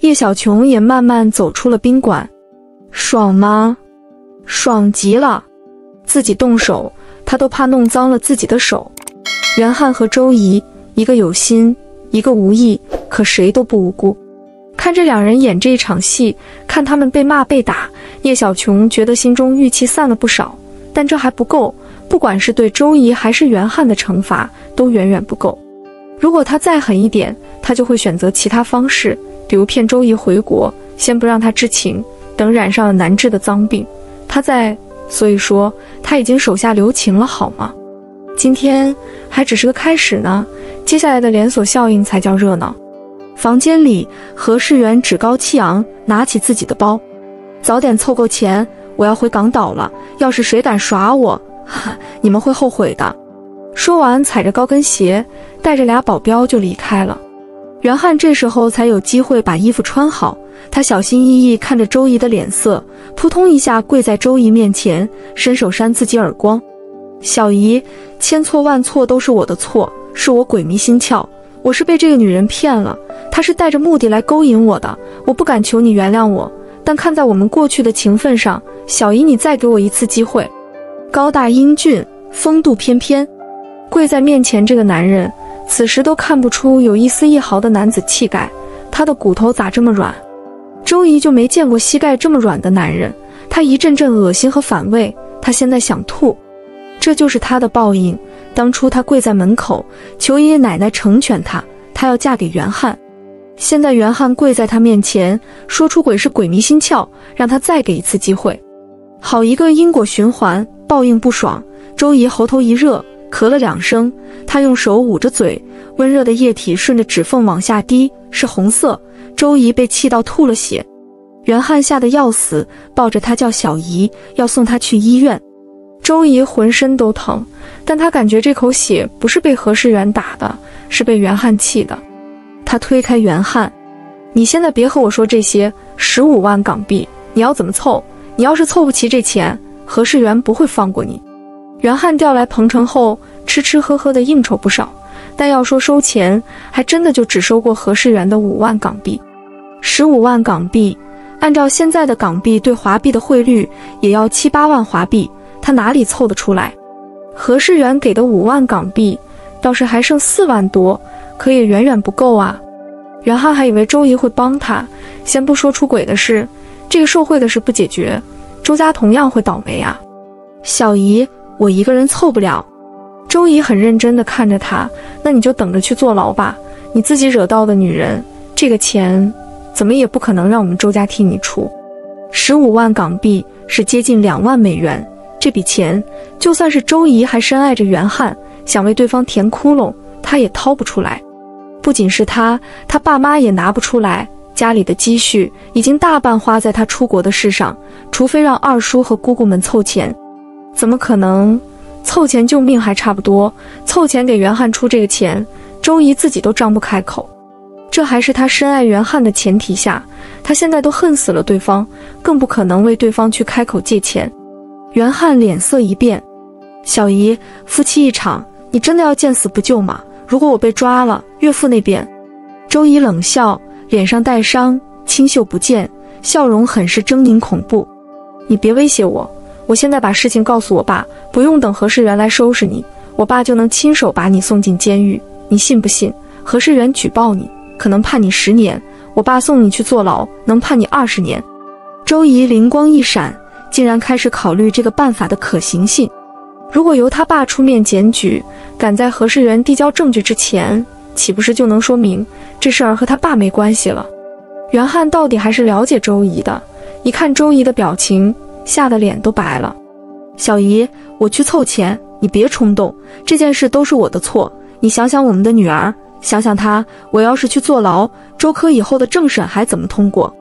叶小琼也慢慢走出了宾馆，爽吗？爽极了！自己动手，她都怕弄脏了自己的手。袁汉和周怡，一个有心，一个无意，可谁都不无辜。看这两人演这一场戏，看他们被骂被打，叶小琼觉得心中郁气散了不少。但这还不够，不管是对周怡还是袁汉的惩罚，都远远不够。如果他再狠一点，他就会选择其他方式。比如骗周怡回国，先不让她知情，等染上了难治的脏病，他再……所以说他已经手下留情了，好吗？今天还只是个开始呢，接下来的连锁效应才叫热闹。房间里，何世元趾高气昂，拿起自己的包，早点凑够钱，我要回港岛了。要是谁敢耍我，哈 你们会后悔的。说完，踩着高跟鞋，带着俩保镖就离开了。袁汉这时候才有机会把衣服穿好，他小心翼翼看着周怡的脸色，扑通一下跪在周怡面前，伸手扇自己耳光：“小姨，千错万错都是我的错，是我鬼迷心窍，我是被这个女人骗了，她是带着目的来勾引我的，我不敢求你原谅我，但看在我们过去的情分上，小姨你再给我一次机会。”高大英俊，风度翩翩，跪在面前这个男人。此时都看不出有一丝一毫的男子气概，他的骨头咋这么软？周怡就没见过膝盖这么软的男人，他一阵阵恶心和反胃，他现在想吐。这就是他的报应。当初他跪在门口求爷爷奶奶成全他，他要嫁给袁汉。现在袁汉跪在他面前说出轨是鬼迷心窍，让他再给一次机会。好一个因果循环，报应不爽。周怡喉头一热。咳了两声，他用手捂着嘴，温热的液体顺着指缝往下滴，是红色。周怡被气到吐了血，袁汉吓得要死，抱着她叫小姨，要送她去医院。周怡浑身都疼，但她感觉这口血不是被何世元打的，是被袁汉气的。他推开袁汉：“你现在别和我说这些，十五万港币，你要怎么凑？你要是凑不齐这钱，何世元不会放过你。”袁汉调来彭城后，吃吃喝喝的应酬不少，但要说收钱，还真的就只收过何世元的五万港币。十五万港币，按照现在的港币对华币的汇率，也要七八万华币，他哪里凑得出来？何世元给的五万港币，倒是还剩四万多，可也远远不够啊。袁汉还以为周怡会帮他，先不说出轨的事，这个受贿的事不解决，周家同样会倒霉啊。小姨。我一个人凑不了，周怡很认真地看着他，那你就等着去坐牢吧。你自己惹到的女人，这个钱怎么也不可能让我们周家替你出。十五万港币是接近两万美元，这笔钱就算是周怡还深爱着袁汉，想为对方填窟窿，她也掏不出来。不仅是她，她爸妈也拿不出来，家里的积蓄已经大半花在他出国的事上，除非让二叔和姑姑们凑钱。怎么可能？凑钱救命还差不多，凑钱给袁汉出这个钱，周怡自己都张不开口。这还是他深爱袁汉的前提下，他现在都恨死了对方，更不可能为对方去开口借钱。袁汉脸色一变：“小姨，夫妻一场，你真的要见死不救吗？如果我被抓了，岳父那边……”周怡冷笑，脸上带伤，清秀不见，笑容很是狰狞恐怖。你别威胁我。我现在把事情告诉我爸，不用等何世元来收拾你，我爸就能亲手把你送进监狱。你信不信？何世元举报你，可能判你十年；我爸送你去坐牢，能判你二十年。周怡灵光一闪，竟然开始考虑这个办法的可行性。如果由他爸出面检举，赶在何世元递交证据之前，岂不是就能说明这事儿和他爸没关系了？袁汉到底还是了解周怡的，一看周怡的表情。吓得脸都白了，小姨，我去凑钱，你别冲动，这件事都是我的错。你想想我们的女儿，想想她，我要是去坐牢，周科以后的政审还怎么通过？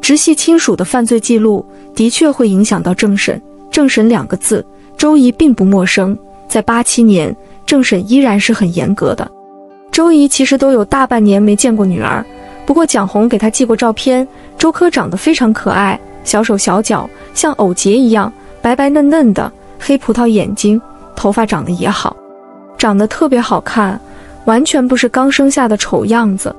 直系亲属的犯罪记录的确会影响到政审。政审两个字，周怡并不陌生，在八七年，政审依然是很严格的。周怡其实都有大半年没见过女儿，不过蒋红给她寄过照片，周科长得非常可爱。小手小脚像藕节一样白白嫩嫩的，黑葡萄眼睛，头发长得也好，长得特别好看，完全不是刚生下的丑样子。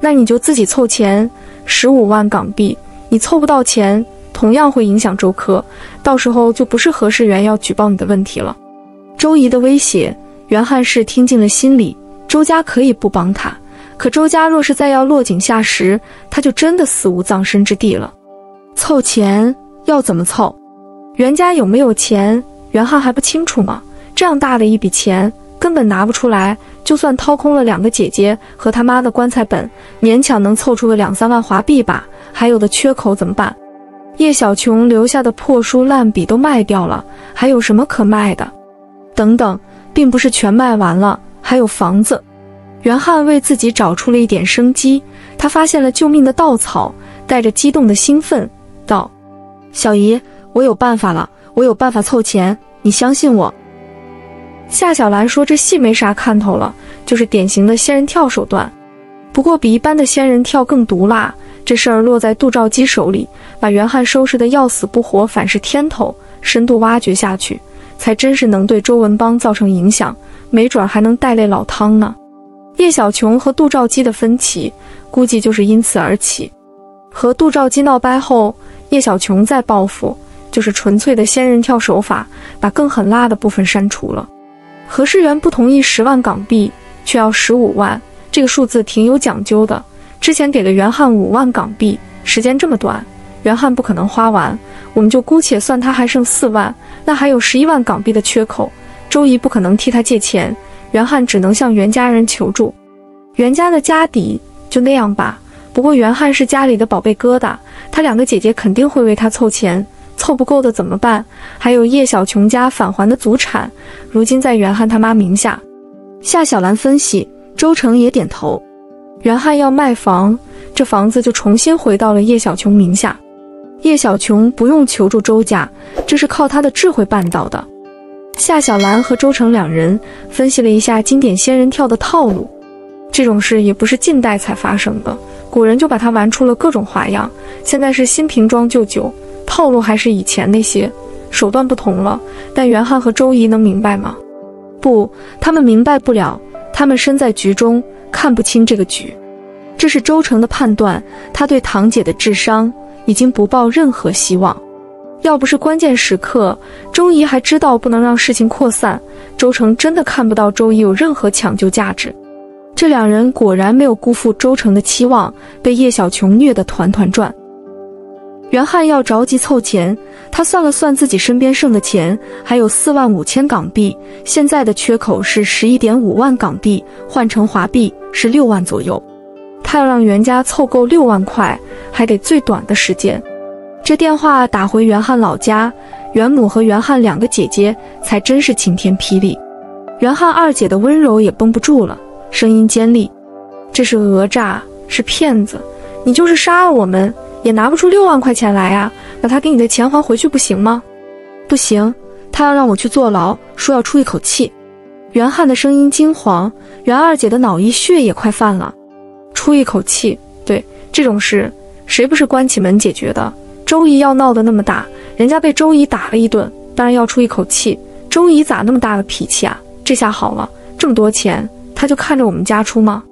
那你就自己凑钱，十五万港币。你凑不到钱，同样会影响周科，到时候就不是何世元要举报你的问题了。周姨的威胁，袁汉氏听进了心里。周家可以不帮他，可周家若是再要落井下石，他就真的死无葬身之地了。凑钱要怎么凑？袁家有没有钱，袁汉还不清楚吗？这样大的一笔钱，根本拿不出来。就算掏空了两个姐姐和他妈的棺材本，勉强能凑出个两三万华币吧。还有的缺口怎么办？叶小琼留下的破书烂笔都卖掉了，还有什么可卖的？等等，并不是全卖完了，还有房子。袁汉为自己找出了一点生机，他发现了救命的稻草，带着激动的兴奋道：“小姨，我有办法了，我有办法凑钱，你相信我。”夏小兰说：“这戏没啥看头了，就是典型的仙人跳手段，不过比一般的仙人跳更毒辣。”这事儿落在杜兆基手里，把袁汉收拾得要死不活，反是天头。深度挖掘下去，才真是能对周文邦造成影响，没准还能带累老汤呢。叶小琼和杜兆基的分歧，估计就是因此而起。和杜兆基闹掰后，叶小琼再报复，就是纯粹的仙人跳手法，把更狠辣的部分删除了。何世元不同意十万港币，却要十五万，这个数字挺有讲究的。之前给了袁汉五万港币，时间这么短，袁汉不可能花完，我们就姑且算他还剩四万，那还有十一万港币的缺口。周姨不可能替他借钱，袁汉只能向袁家人求助。袁家的家底就那样吧，不过袁汉是家里的宝贝疙瘩，他两个姐姐肯定会为他凑钱，凑不够的怎么办？还有叶小琼家返还的祖产，如今在袁汉他妈名下。夏小兰分析，周成也点头。袁汉要卖房，这房子就重新回到了叶小琼名下。叶小琼不用求助周家，这是靠他的智慧办到的。夏小兰和周成两人分析了一下经典仙人跳的套路，这种事也不是近代才发生的，古人就把它玩出了各种花样。现在是新瓶装旧酒，套路还是以前那些，手段不同了。但袁汉和周怡能明白吗？不，他们明白不了，他们身在局中。看不清这个局，这是周成的判断。他对堂姐的智商已经不抱任何希望。要不是关键时刻，周怡还知道不能让事情扩散，周成真的看不到周怡有任何抢救价值。这两人果然没有辜负周成的期望，被叶小琼虐得团团转。袁汉要着急凑钱，他算了算自己身边剩的钱，还有四万五千港币，现在的缺口是十一点五万港币，换成华币是六万左右。他要让袁家凑够六万块，还得最短的时间。这电话打回袁汉老家，袁母和袁汉两个姐姐才真是晴天霹雳。袁汉二姐的温柔也绷不住了，声音尖利：“这是讹诈，是骗子，你就是杀了我们。”也拿不出六万块钱来啊！把他给你的钱还回去不行吗？不行，他要让我去坐牢，说要出一口气。袁汉的声音惊惶，袁二姐的脑溢血也快犯了。出一口气，对这种事，谁不是关起门解决的？周姨要闹得那么大，人家被周姨打了一顿，当然要出一口气。周姨咋那么大的脾气啊？这下好了，这么多钱，他就看着我们家出吗？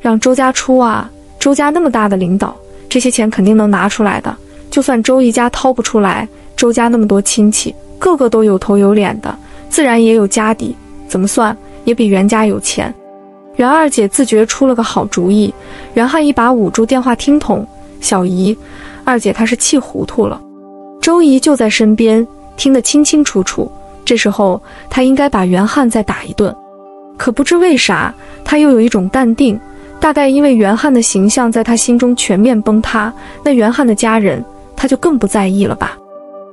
让周家出啊！周家那么大的领导。这些钱肯定能拿出来的，就算周姨家掏不出来，周家那么多亲戚，个个都有头有脸的，自然也有家底，怎么算也比袁家有钱。袁二姐自觉出了个好主意，袁汉一把捂住电话听筒：“小姨，二姐她是气糊涂了。”周姨就在身边，听得清清楚楚。这时候她应该把袁汉再打一顿，可不知为啥，她又有一种淡定。大概因为袁汉的形象在他心中全面崩塌，那袁汉的家人他就更不在意了吧？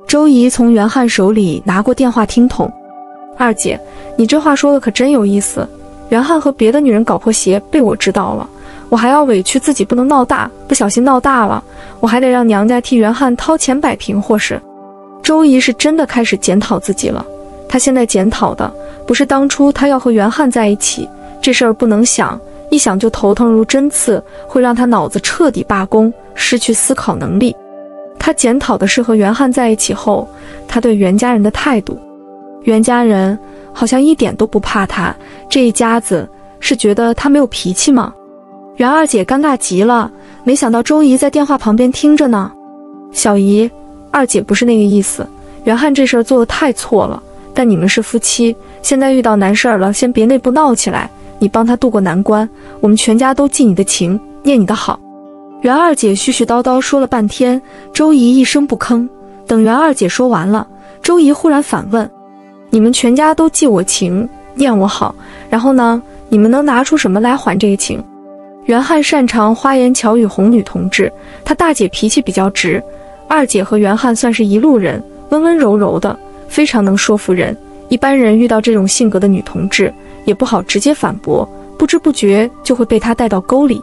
周姨从袁汉手里拿过电话听筒：“二姐，你这话说的可真有意思。袁汉和别的女人搞破鞋被我知道了，我还要委屈自己不能闹大，不小心闹大了，我还得让娘家替袁汉掏钱摆平祸事。”周姨是真的开始检讨自己了，她现在检讨的不是当初她要和袁汉在一起这事儿不能想。一想就头疼如针刺，会让他脑子彻底罢工，失去思考能力。他检讨的是和袁汉在一起后，他对袁家人的态度。袁家人好像一点都不怕他，这一家子是觉得他没有脾气吗？袁二姐尴尬极了，没想到周姨在电话旁边听着呢。小姨，二姐不是那个意思，袁汉这事儿做的太错了。但你们是夫妻，现在遇到难事儿了，先别内部闹起来，你帮他渡过难关，我们全家都记你的情，念你的好。袁二姐絮絮叨叨说了半天，周姨一声不吭。等袁二姐说完了，周姨忽然反问：“你们全家都记我情，念我好，然后呢？你们能拿出什么来还这个情？”袁汉擅长花言巧语哄女同志，他大姐脾气比较直，二姐和袁汉算是一路人，温温柔柔的，非常能说服人。一般人遇到这种性格的女同志，也不好直接反驳，不知不觉就会被她带到沟里。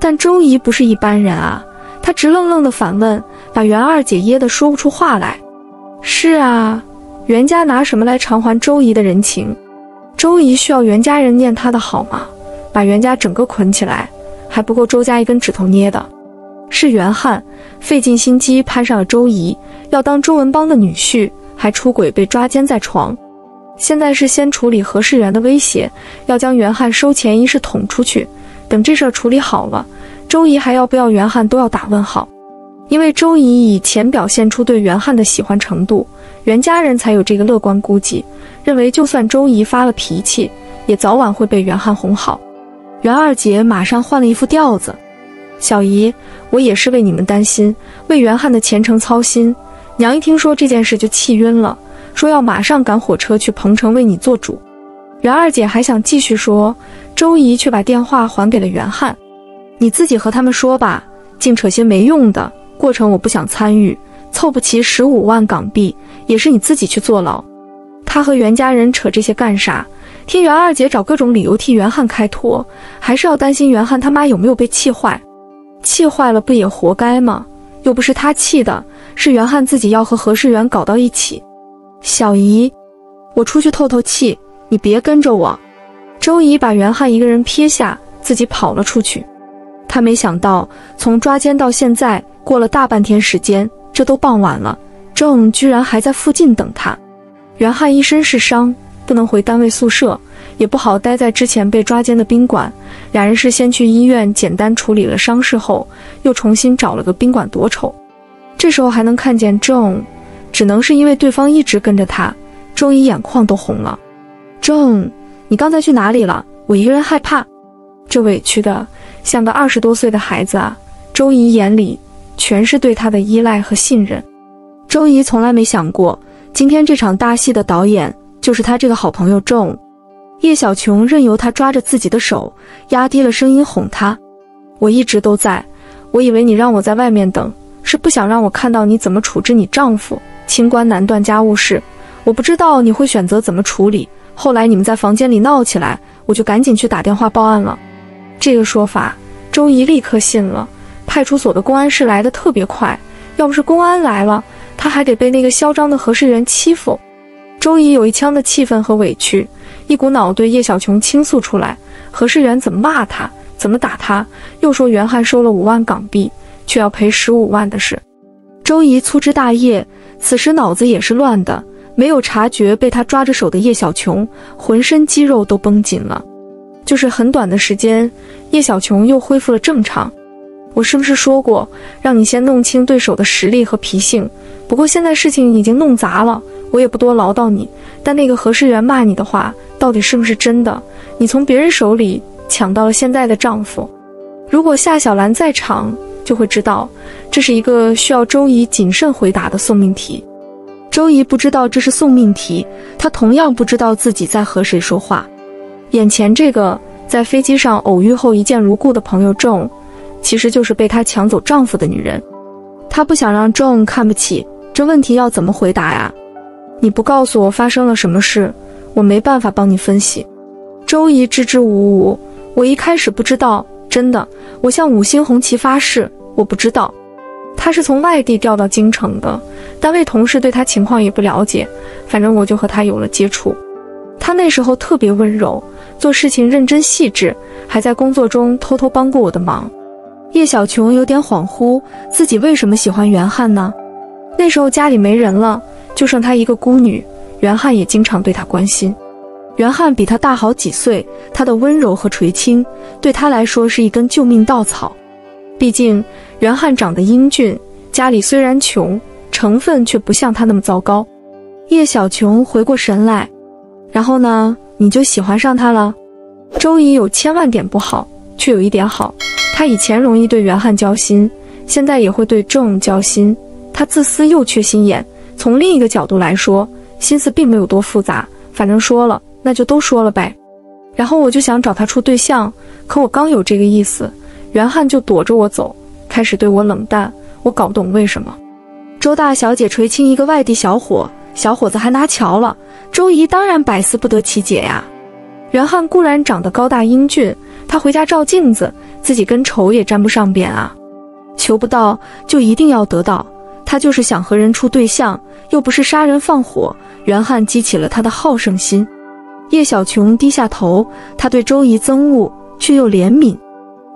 但周姨不是一般人啊，她直愣愣的反问，把袁二姐噎得说不出话来。是啊，袁家拿什么来偿还周姨的人情？周姨需要袁家人念她的好吗？把袁家整个捆起来，还不够周家一根指头捏的。是袁汉费尽心机攀上了周姨，要当周文邦的女婿，还出轨被抓奸在床。现在是先处理何世元的威胁，要将袁汉收钱一事捅出去。等这事儿处理好了，周姨还要不要袁汉都要打问号。因为周姨以前表现出对袁汉的喜欢程度，袁家人才有这个乐观估计，认为就算周姨发了脾气，也早晚会被袁汉哄好。袁二姐马上换了一副调子：“小姨，我也是为你们担心，为袁汉的前程操心。娘一听说这件事就气晕了，说要马上赶火车去彭城为你做主。”袁二姐还想继续说，周姨却把电话还给了袁汉：“你自己和他们说吧，净扯些没用的，过程我不想参与，凑不齐十五万港币，也是你自己去坐牢。他和袁家人扯这些干啥？”听袁二姐找各种理由替袁汉开脱，还是要担心袁汉他妈有没有被气坏？气坏了不也活该吗？又不是他气的，是袁汉自己要和何世元搞到一起。小姨，我出去透透气，你别跟着我。周姨把袁汉一个人撇下，自己跑了出去。她没想到，从抓奸到现在过了大半天时间，这都傍晚了，郑居然还在附近等她。袁汉一身是伤。不能回单位宿舍，也不好待在之前被抓奸的宾馆。俩人是先去医院简单处理了伤势后，又重新找了个宾馆躲丑。这时候还能看见郑，只能是因为对方一直跟着他。周姨眼眶都红了。郑，你刚才去哪里了？我一个人害怕。这委屈的像个二十多岁的孩子啊。周姨眼里全是对他的依赖和信任。周姨从来没想过，今天这场大戏的导演。就是他这个好朋友仲，叶小琼任由他抓着自己的手，压低了声音哄他：“我一直都在，我以为你让我在外面等，是不想让我看到你怎么处置你丈夫，清官难断家务事。我不知道你会选择怎么处理。后来你们在房间里闹起来，我就赶紧去打电话报案了。”这个说法，周姨立刻信了。派出所的公安室来的特别快，要不是公安来了，他还得被那个嚣张的何世元欺负。周姨有一腔的气愤和委屈，一股脑对叶小琼倾诉出来。何世元怎么骂他，怎么打他，又说袁汉收了五万港币，却要赔十五万的事。周姨粗枝大叶，此时脑子也是乱的，没有察觉被他抓着手的叶小琼浑身肌肉都绷紧了。就是很短的时间，叶小琼又恢复了正常。我是不是说过，让你先弄清对手的实力和脾性？不过现在事情已经弄砸了。我也不多唠叨你，但那个何世元骂你的话，到底是不是真的？你从别人手里抢到了现在的丈夫。如果夏小兰在场，就会知道，这是一个需要周姨谨慎回答的送命题。周姨不知道这是送命题，她同样不知道自己在和谁说话。眼前这个在飞机上偶遇后一见如故的朋友仲，其实就是被她抢走丈夫的女人。她不想让仲看不起，这问题要怎么回答呀？你不告诉我发生了什么事，我没办法帮你分析。周姨支支吾吾，我一开始不知道，真的，我向五星红旗发誓，我不知道。他是从外地调到京城的，单位同事对他情况也不了解，反正我就和他有了接触。他那时候特别温柔，做事情认真细致，还在工作中偷偷帮过我的忙。叶小琼有点恍惚，自己为什么喜欢袁汉呢？那时候家里没人了。就剩她一个孤女，袁汉也经常对她关心。袁汉比他大好几岁，他的温柔和垂青对他来说是一根救命稻草。毕竟袁汉长得英俊，家里虽然穷，成分却不像他那么糟糕。叶小琼回过神来，然后呢，你就喜欢上他了？周怡有千万点不好，却有一点好，他以前容易对袁汉交心，现在也会对郑交心。他自私又缺心眼，从另一个角度来说，心思并没有多复杂，反正说了。那就都说了呗，然后我就想找他处对象，可我刚有这个意思，袁汉就躲着我走，开始对我冷淡，我搞不懂为什么。周大小姐垂青一个外地小伙，小伙子还拿桥了，周姨当然百思不得其解呀。袁汉固然长得高大英俊，他回家照镜子，自己跟丑也沾不上边啊。求不到就一定要得到，他就是想和人处对象，又不是杀人放火。袁汉激起了他的好胜心。叶小琼低下头，他对周姨憎恶，却又怜悯，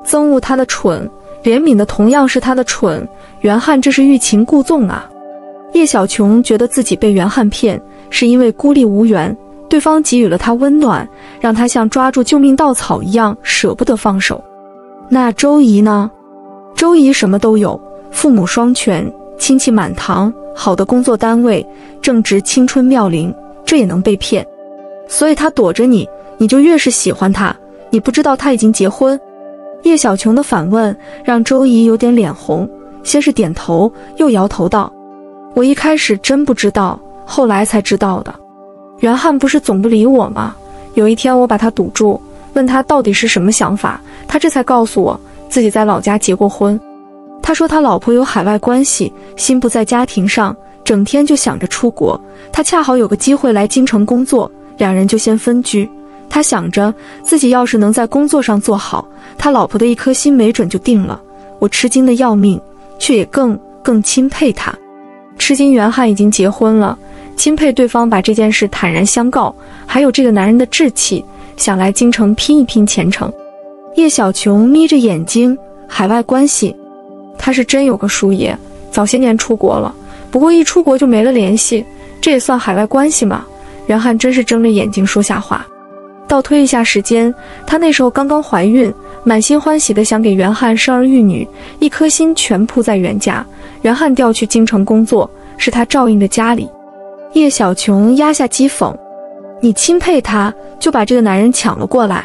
憎恶她的蠢，怜悯的同样是他的蠢。袁汉这是欲擒故纵啊！叶小琼觉得自己被袁汉骗，是因为孤立无援，对方给予了她温暖，让她像抓住救命稻草一样舍不得放手。那周姨呢？周姨什么都有，父母双全，亲戚满堂，好的工作单位，正值青春妙龄，这也能被骗？所以他躲着你，你就越是喜欢他。你不知道他已经结婚。叶小琼的反问让周姨有点脸红，先是点头，又摇头道：“我一开始真不知道，后来才知道的。袁汉不是总不理我吗？有一天我把他堵住，问他到底是什么想法，他这才告诉我自己在老家结过婚。他说他老婆有海外关系，心不在家庭上，整天就想着出国。他恰好有个机会来京城工作。”两人就先分居，他想着自己要是能在工作上做好，他老婆的一颗心没准就定了。我吃惊的要命，却也更更钦佩他。吃惊袁汉已经结婚了，钦佩对方把这件事坦然相告，还有这个男人的志气，想来京城拼一拼前程。叶小琼眯着眼睛，海外关系，他是真有个叔爷，早些年出国了，不过一出国就没了联系，这也算海外关系吗？袁汉真是睁着眼睛说瞎话。倒推一下时间，她那时候刚刚怀孕，满心欢喜的想给袁汉生儿育女，一颗心全扑在袁家。袁汉调去京城工作，是他照应着家里。叶小琼压下讥讽：“你钦佩他，就把这个男人抢了过来。”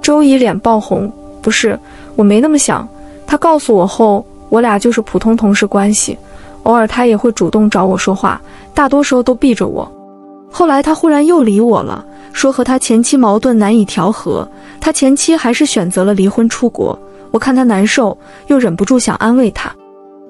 周姨脸爆红：“不是，我没那么想。他告诉我后，我俩就是普通同事关系，偶尔他也会主动找我说话，大多时候都避着我。”后来他忽然又理我了，说和他前妻矛盾难以调和，他前妻还是选择了离婚出国。我看他难受，又忍不住想安慰他，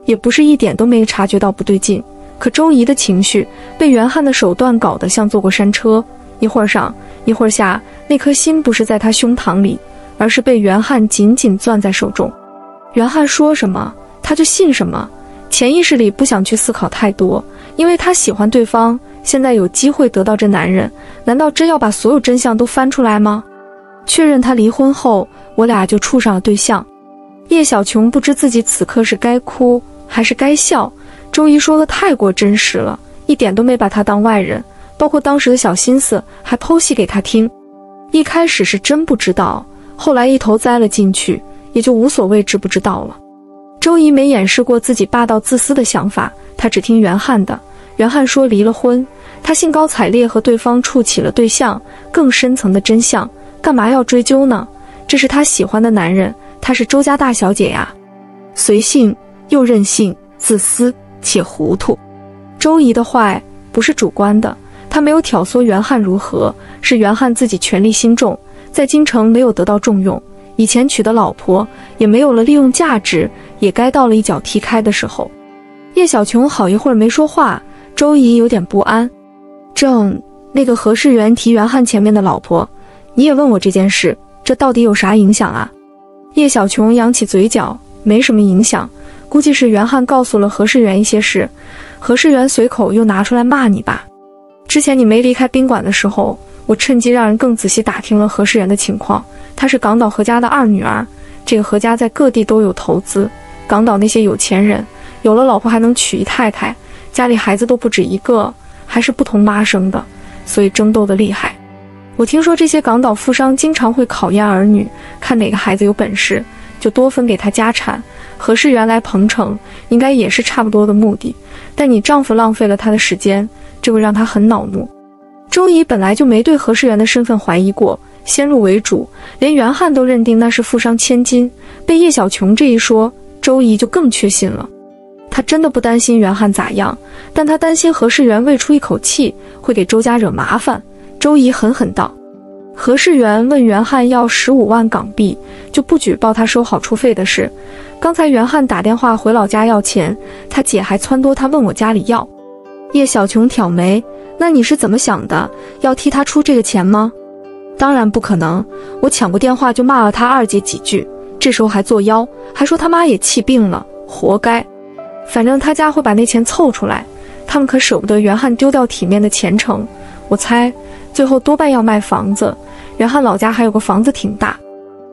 也不是一点都没察觉到不对劲。可周姨的情绪被袁汉的手段搞得像坐过山车，一会儿上一会儿下，那颗心不是在他胸膛里，而是被袁汉紧紧攥在手中。袁汉说什么，他就信什么，潜意识里不想去思考太多，因为他喜欢对方。现在有机会得到这男人，难道真要把所有真相都翻出来吗？确认他离婚后，我俩就处上了对象。叶小琼不知自己此刻是该哭还是该笑。周姨说的太过真实了，一点都没把他当外人，包括当时的小心思还剖析给他听。一开始是真不知道，后来一头栽了进去，也就无所谓知不知道了。周姨没掩饰过自己霸道自私的想法，她只听袁汉的。袁汉说离了婚。他兴高采烈和对方处起了对象，更深层的真相干嘛要追究呢？这是他喜欢的男人，他是周家大小姐呀，随性又任性，自私且糊涂。周姨的坏不是主观的，她没有挑唆袁汉如何，是袁汉自己权力心重，在京城没有得到重用，以前娶的老婆也没有了利用价值，也该到了一脚踢开的时候。叶小琼好一会儿没说话，周姨有点不安。正那个何世元提袁汉前面的老婆，你也问我这件事，这到底有啥影响啊？叶小琼扬起嘴角，没什么影响，估计是袁汉告诉了何世元一些事，何世元随口又拿出来骂你吧。之前你没离开宾馆的时候，我趁机让人更仔细打听了何世元的情况。她是港岛何家的二女儿，这个何家在各地都有投资，港岛那些有钱人有了老婆还能娶一太太，家里孩子都不止一个。还是不同妈生的，所以争斗的厉害。我听说这些港岛富商经常会考验儿女，看哪个孩子有本事，就多分给他家产。何世元来彭城，应该也是差不多的目的。但你丈夫浪费了他的时间，这会让他很恼怒。周怡本来就没对何世元的身份怀疑过，先入为主，连袁汉都认定那是富商千金。被叶小琼这一说，周怡就更确信了。他真的不担心袁汉咋样，但他担心何世元未出一口气会给周家惹麻烦。周姨狠狠道：“何世元问袁汉要十五万港币，就不举报他收好处费的事。刚才袁汉打电话回老家要钱，他姐还撺掇他问我家里要。”叶小琼挑眉：“那你是怎么想的？要替他出这个钱吗？”“当然不可能！我抢过电话就骂了他二姐几句，这时候还作妖，还说他妈也气病了，活该。反正他家会把那钱凑出来，他们可舍不得袁汉丢掉体面的前程。我猜。”最后多半要卖房子，袁汉老家还有个房子挺大。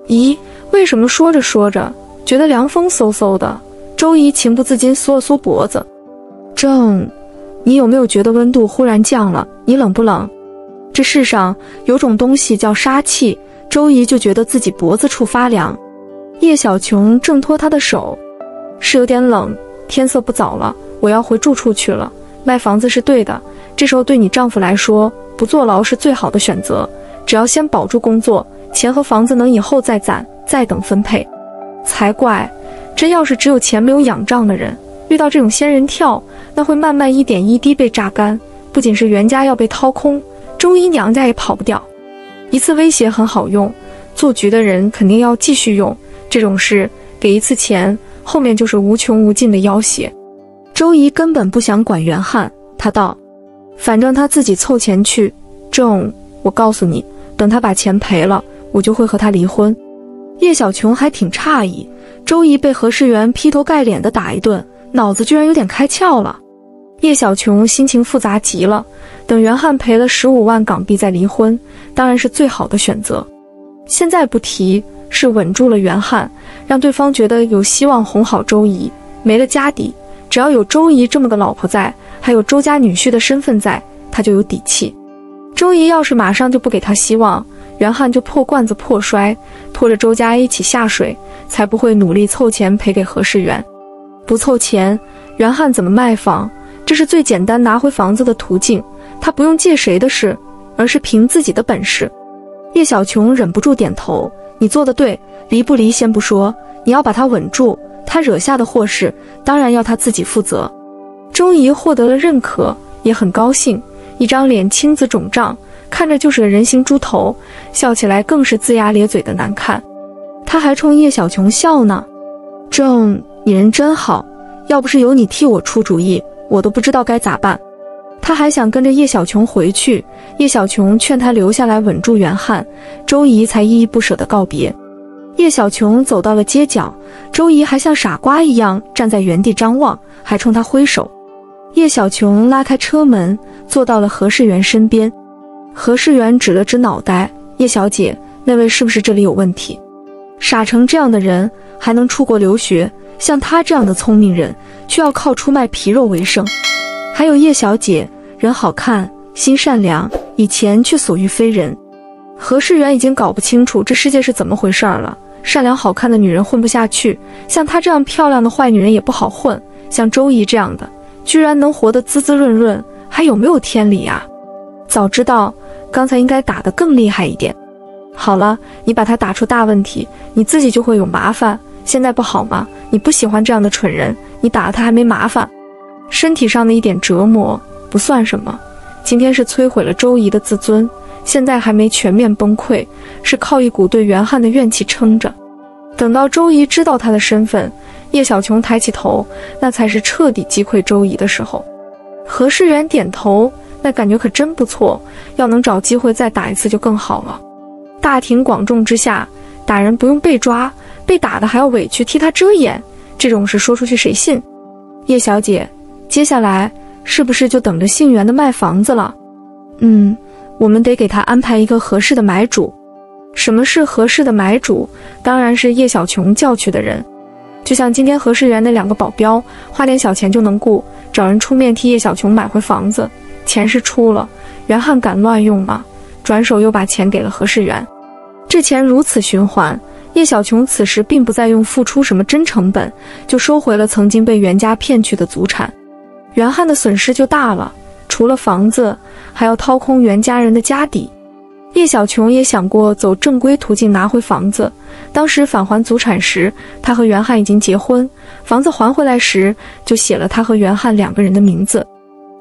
咦，为什么说着说着觉得凉风嗖嗖的？周怡情不自禁缩了缩脖子。正，你有没有觉得温度忽然降了？你冷不冷？这世上有种东西叫杀气。周怡就觉得自己脖子处发凉。叶小琼挣脱他的手，是有点冷。天色不早了，我要回住处去了。卖房子是对的，这时候对你丈夫来说。不坐牢是最好的选择，只要先保住工作，钱和房子能以后再攒，再等分配，才怪！真要是只有钱没有仰仗的人，遇到这种仙人跳，那会慢慢一点一滴被榨干。不仅是袁家要被掏空，周姨娘家也跑不掉。一次威胁很好用，做局的人肯定要继续用。这种事给一次钱，后面就是无穷无尽的要挟。周姨根本不想管袁汉，她道。反正他自己凑钱去挣，我告诉你，等他把钱赔了，我就会和他离婚。叶小琼还挺诧异，周怡被何世元劈头盖脸的打一顿，脑子居然有点开窍了。叶小琼心情复杂极了，等袁汉赔了十五万港币再离婚，当然是最好的选择。现在不提，是稳住了袁汉，让对方觉得有希望哄好周怡。没了家底，只要有周怡这么个老婆在。还有周家女婿的身份在，他就有底气。周姨要是马上就不给他希望，袁汉就破罐子破摔，拖着周家一起下水，才不会努力凑钱赔给何世元。不凑钱，袁汉怎么卖房？这是最简单拿回房子的途径。他不用借谁的事，而是凭自己的本事。叶小琼忍不住点头：“你做的对，离不离先不说，你要把他稳住。他惹下的祸事，当然要他自己负责。”周怡获得了认可，也很高兴，一张脸青紫肿胀，看着就是个人形猪头，笑起来更是龇牙咧嘴的难看。他还冲叶小琼笑呢。正，你人真好，要不是有你替我出主意，我都不知道该咋办。他还想跟着叶小琼回去，叶小琼劝他留下来稳住袁汉，周怡才依依不舍地告别。叶小琼走到了街角，周怡还像傻瓜一样站在原地张望，还冲他挥手。叶小琼拉开车门，坐到了何世元身边。何世元指了指脑袋：“叶小姐，那位是不是这里有问题？傻成这样的人还能出国留学？像他这样的聪明人，却要靠出卖皮肉为生。还有叶小姐，人好看，心善良，以前却所遇非人。”何世元已经搞不清楚这世界是怎么回事了。善良好看的女人混不下去，像她这样漂亮的坏女人也不好混。像周姨这样的。居然能活得滋滋润润，还有没有天理啊？早知道刚才应该打得更厉害一点。好了，你把她打出大问题，你自己就会有麻烦。现在不好吗？你不喜欢这样的蠢人，你打了她还没麻烦。身体上的一点折磨不算什么，今天是摧毁了周姨的自尊，现在还没全面崩溃，是靠一股对袁汉的怨气撑着。等到周姨知道他的身份。叶小琼抬起头，那才是彻底击溃周怡的时候。何世元点头，那感觉可真不错。要能找机会再打一次就更好了。大庭广众之下打人，不用被抓，被打的还要委屈替他遮掩，这种事说出去谁信？叶小姐，接下来是不是就等着姓袁的卖房子了？嗯，我们得给他安排一个合适的买主。什么是合适的买主？当然是叶小琼叫去的人。就像今天何世元那两个保镖，花点小钱就能雇，找人出面替叶小琼买回房子，钱是出了，袁汉敢乱用吗？转手又把钱给了何世元。这钱如此循环，叶小琼此时并不再用付出什么真成本，就收回了曾经被袁家骗去的祖产。袁汉的损失就大了，除了房子，还要掏空袁家人的家底。叶小琼也想过走正规途径拿回房子。当时返还祖产时，她和袁汉已经结婚，房子还回来时就写了她和袁汉两个人的名字。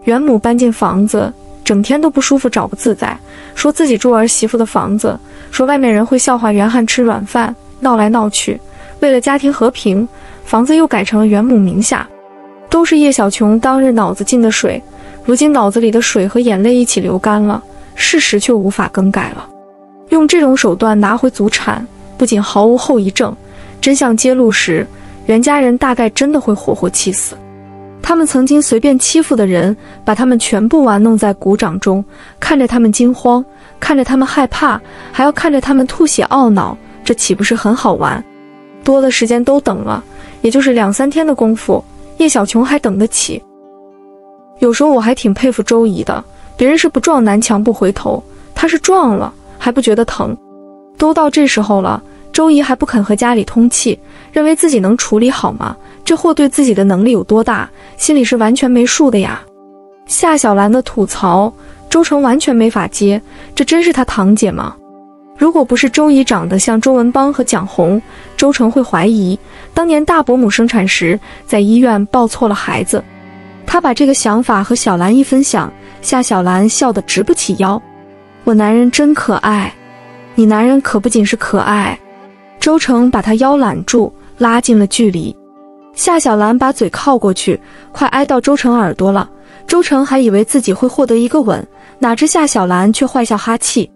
袁母搬进房子，整天都不舒服，找不自在，说自己住儿媳妇的房子，说外面人会笑话袁汉吃软饭，闹来闹去。为了家庭和平，房子又改成了袁母名下。都是叶小琼当日脑子进的水，如今脑子里的水和眼泪一起流干了。事实却无法更改了。用这种手段拿回祖产，不仅毫无后遗症，真相揭露时，袁家人大概真的会活活气死。他们曾经随便欺负的人，把他们全部玩弄在鼓掌中，看着他们惊慌，看着他们害怕，还要看着他们吐血懊恼，这岂不是很好玩？多的时间都等了，也就是两三天的功夫，叶小琼还等得起。有时候我还挺佩服周姨的。别人是不撞南墙不回头，她是撞了还不觉得疼。都到这时候了，周姨还不肯和家里通气，认为自己能处理好吗？这货对自己的能力有多大，心里是完全没数的呀。夏小兰的吐槽，周成完全没法接。这真是他堂姐吗？如果不是周姨长得像周文邦和蒋红，周成会怀疑当年大伯母生产时在医院抱错了孩子。他把这个想法和小兰一分享。夏小兰笑得直不起腰，我男人真可爱，你男人可不仅是可爱。周成把她腰揽住，拉近了距离。夏小兰把嘴靠过去，快挨到周成耳朵了。周成还以为自己会获得一个吻，哪知夏小兰却坏笑哈气。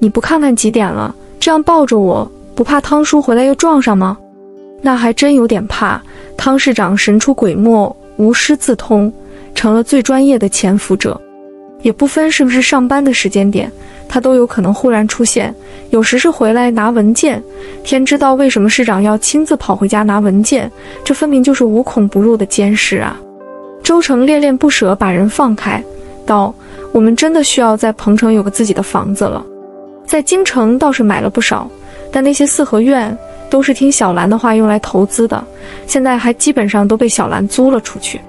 你不看看几点了？这样抱着我，不怕汤叔回来又撞上吗？那还真有点怕。汤市长神出鬼没，无师自通，成了最专业的潜伏者。也不分是不是上班的时间点，他都有可能忽然出现。有时是回来拿文件，天知道为什么市长要亲自跑回家拿文件，这分明就是无孔不入的监视啊！周成恋恋不舍，把人放开，道：“我们真的需要在彭城有个自己的房子了。在京城倒是买了不少，但那些四合院都是听小兰的话用来投资的，现在还基本上都被小兰租了出去。”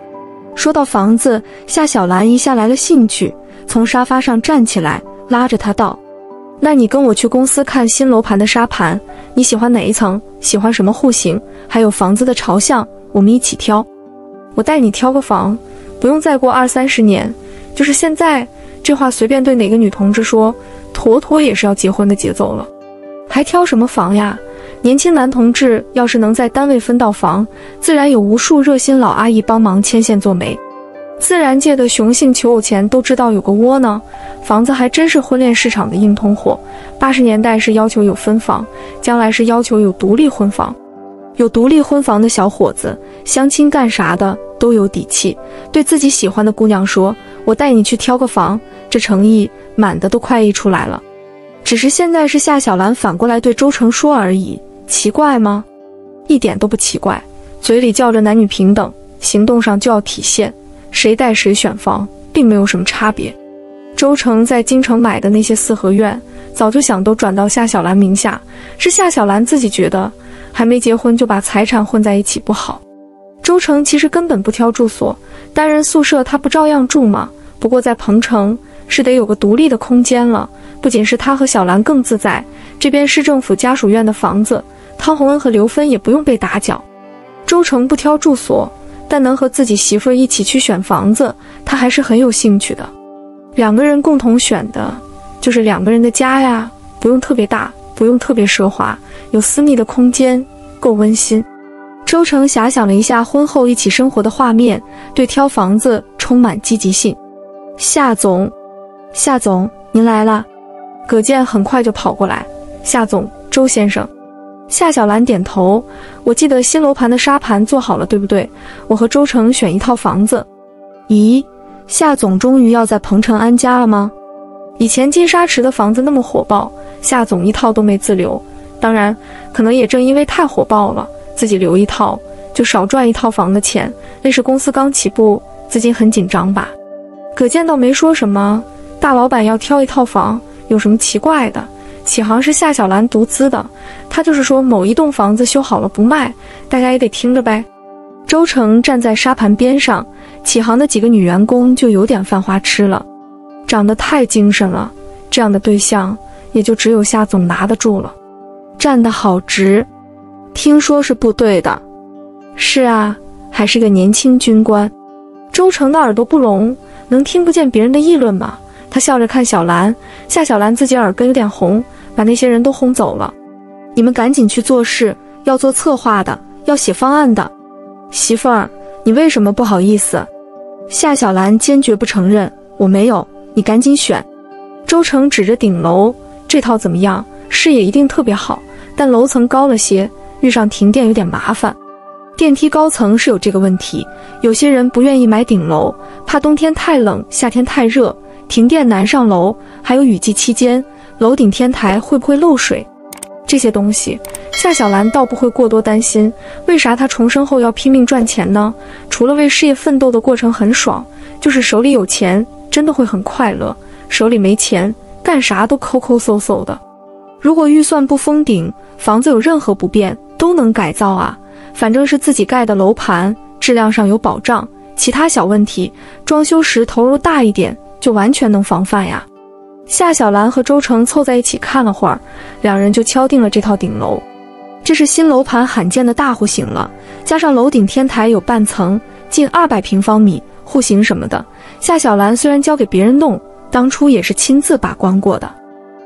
说到房子，夏小兰一下来了兴趣。从沙发上站起来，拉着他道：“那你跟我去公司看新楼盘的沙盘，你喜欢哪一层？喜欢什么户型？还有房子的朝向，我们一起挑。我带你挑个房，不用再过二三十年，就是现在。”这话随便对哪个女同志说，妥妥也是要结婚的节奏了。还挑什么房呀？年轻男同志要是能在单位分到房，自然有无数热心老阿姨帮忙牵线做媒。自然界的雄性求偶前都知道有个窝呢，房子还真是婚恋市场的硬通货。八十年代是要求有分房，将来是要求有独立婚房。有独立婚房的小伙子，相亲干啥的都有底气，对自己喜欢的姑娘说：“我带你去挑个房。”这诚意满的都快溢出来了。只是现在是夏小兰反过来对周成说而已，奇怪吗？一点都不奇怪，嘴里叫着男女平等，行动上就要体现。谁带谁选房，并没有什么差别。周成在京城买的那些四合院，早就想都转到夏小兰名下。是夏小兰自己觉得，还没结婚就把财产混在一起不好。周成其实根本不挑住所，单人宿舍他不照样住吗？不过在彭城是得有个独立的空间了。不仅是他和小兰更自在，这边市政府家属院的房子，汤洪恩和刘芬也不用被打搅。周成不挑住所。但能和自己媳妇一起去选房子，他还是很有兴趣的。两个人共同选的，就是两个人的家呀，不用特别大，不用特别奢华，有私密的空间，够温馨。周成遐想了一下婚后一起生活的画面，对挑房子充满积极性。夏总，夏总，您来了。葛健很快就跑过来。夏总，周先生。夏小兰点头，我记得新楼盘的沙盘做好了，对不对？我和周成选一套房子。咦，夏总终于要在彭城安家了吗？以前金沙池的房子那么火爆，夏总一套都没自留。当然，可能也正因为太火爆了，自己留一套就少赚一套房的钱。那是公司刚起步，资金很紧张吧？葛建倒没说什么，大老板要挑一套房，有什么奇怪的？启航是夏小兰独资的，他就是说某一栋房子修好了不卖，大家也得听着呗。周成站在沙盘边上，启航的几个女员工就有点犯花痴了，长得太精神了，这样的对象也就只有夏总拿得住了。站得好直，听说是部队的，是啊，还是个年轻军官。周成的耳朵不聋，能听不见别人的议论吗？他笑着看小兰，夏小兰自己耳根有点红，把那些人都轰走了。你们赶紧去做事，要做策划的，要写方案的。媳妇儿，你为什么不好意思？夏小兰坚决不承认，我没有。你赶紧选。周成指着顶楼，这套怎么样？视野一定特别好，但楼层高了些，遇上停电有点麻烦。电梯高层是有这个问题，有些人不愿意买顶楼，怕冬天太冷，夏天太热。停电难上楼，还有雨季期间楼顶天台会不会漏水？这些东西夏小兰倒不会过多担心。为啥她重生后要拼命赚钱呢？除了为事业奋斗的过程很爽，就是手里有钱真的会很快乐。手里没钱，干啥都抠抠搜搜的。如果预算不封顶，房子有任何不便都能改造啊，反正是自己盖的楼盘，质量上有保障。其他小问题，装修时投入大一点。就完全能防范呀！夏小兰和周成凑在一起看了会儿，两人就敲定了这套顶楼。这是新楼盘罕见的大户型了，加上楼顶天台有半层，近二百平方米，户型什么的，夏小兰虽然交给别人弄，当初也是亲自把关过的。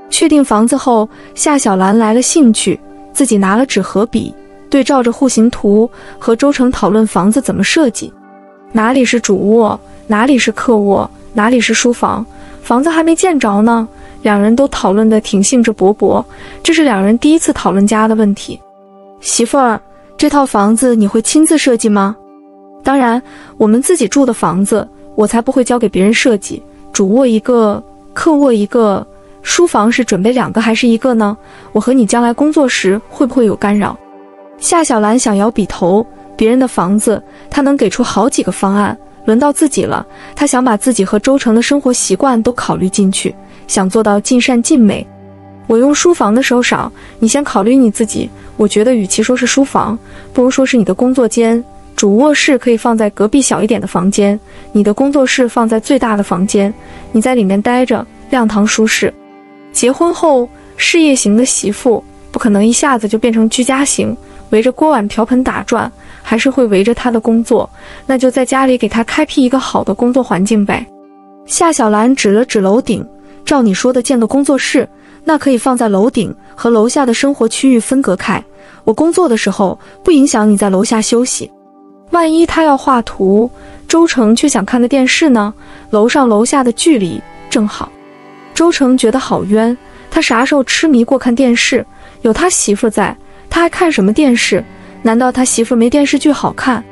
确定房子后，夏小兰来了兴趣，自己拿了纸和笔，对照着户型图和周成讨论房子怎么设计，哪里是主卧，哪里是客卧。哪里是书房？房子还没见着呢，两人都讨论的挺兴致勃勃。这是两人第一次讨论家的问题。媳妇儿，这套房子你会亲自设计吗？当然，我们自己住的房子，我才不会交给别人设计。主卧一个，客卧一个，书房是准备两个还是一个呢？我和你将来工作时会不会有干扰？夏小兰想摇笔头，别人的房子，她能给出好几个方案。轮到自己了，他想把自己和周成的生活习惯都考虑进去，想做到尽善尽美。我用书房的时候少，你先考虑你自己。我觉得与其说是书房，不如说是你的工作间。主卧室可以放在隔壁小一点的房间，你的工作室放在最大的房间，你在里面待着，亮堂舒适。结婚后，事业型的媳妇不可能一下子就变成居家型，围着锅碗瓢盆打转。还是会围着他的工作，那就在家里给他开辟一个好的工作环境呗。夏小兰指了指楼顶，照你说的建个工作室，那可以放在楼顶，和楼下的生活区域分隔开。我工作的时候不影响你在楼下休息。万一他要画图，周成却想看个电视呢？楼上楼下的距离正好。周成觉得好冤，他啥时候痴迷过看电视？有他媳妇在，他还看什么电视？难道他媳妇没电视剧好看？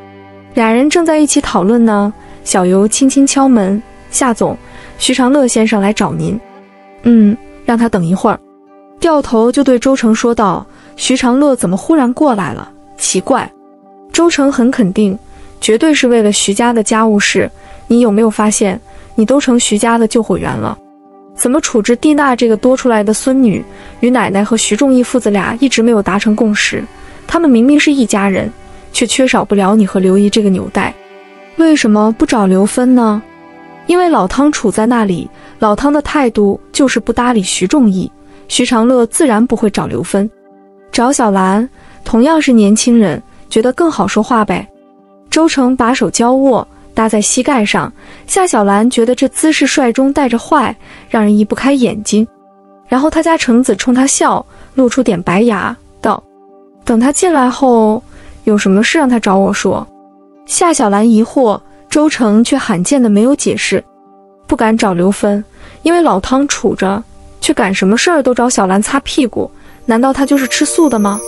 俩人正在一起讨论呢。小尤轻轻敲门：“夏总，徐长乐先生来找您。”“嗯，让他等一会儿。”掉头就对周成说道：“徐长乐怎么忽然过来了？奇怪。”周成很肯定，绝对是为了徐家的家务事。你有没有发现，你都成徐家的救火员了？怎么处置蒂娜这个多出来的孙女？与奶奶和徐仲义父子俩一直没有达成共识。他们明明是一家人，却缺少不了你和刘姨这个纽带。为什么不找刘芬呢？因为老汤处在那里，老汤的态度就是不搭理徐仲义，徐长乐自然不会找刘芬，找小兰，同样是年轻人，觉得更好说话呗。周成把手交握搭在膝盖上，夏小兰觉得这姿势帅中带着坏，让人移不开眼睛。然后他家橙子冲他笑，露出点白牙。等他进来后，有什么事让他找我说。夏小兰疑惑，周成却罕见的没有解释，不敢找刘芬，因为老汤杵着，却敢什么事儿都找小兰擦屁股，难道他就是吃素的吗？